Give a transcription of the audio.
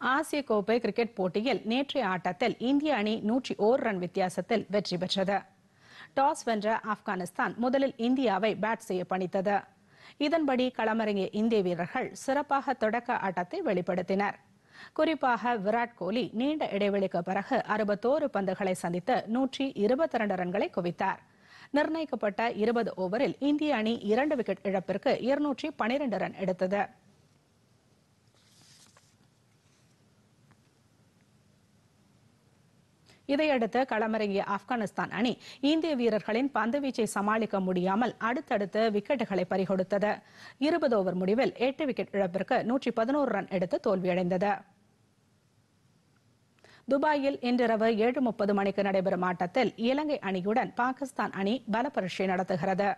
ஆசிய கோப்பை கிரிக்கெட் போட்டியில் நேற்றைய ஆட்டத்தில் இந்திய அணி நூற்றி ஓர் ரன் வித்தியாசத்தில் வெற்றி பெற்றது. டாஸ் வென்ற ஆப்கானிஸ்தான் முதலில் இந்தியாவை பேட் செய்ய பணித்தது. இதன்படி களமிறங்கிய இந்திய வீரர்கள் சிறப்பாக தொடக்க ஆட்டத்தை வெளிப்படுத்தினர். குறிப்பாக விராட் கோலி நீண்ட இடைவெளிக்கு பிறகு அறுபத்தோரு பந்துகளை சந்தித்து நூற்றி இருபத்தி இரண்டு ரன்களை குவித்தார். நிர்ணயிக்கப்பட்ட இருபது ஓவரில் இந்திய அணி இரண்டு விக்கெட் இழப்பிற்கு இருநூற்றி பனிரெண்டு ரன் எடுத்தது. இதையடுத்து களமிறங்கிய ஆப்கானிஸ்தான் அணி இந்திய வீரர்களின் பந்துவீச்சை சமாளிக்க முடியாமல் அடுத்தடுத்து விக்கெட்டுகளை பறிகொடுத்தது. இருபது ஓவர் முடிவில் எட்டு விக்கெட் இழப்பிற்கு நூற்றி பதினோரு ரன் எடுத்து தோல்வியடைந்தது. துபாயில் இன்றிரவு ஏழு முப்பது மணிக்கு நடைபெறும் ஆட்டத்தில் இலங்கை அணியுடன் பாகிஸ்தான் அணி பலப்பரீட்சை நடத்துகிறது.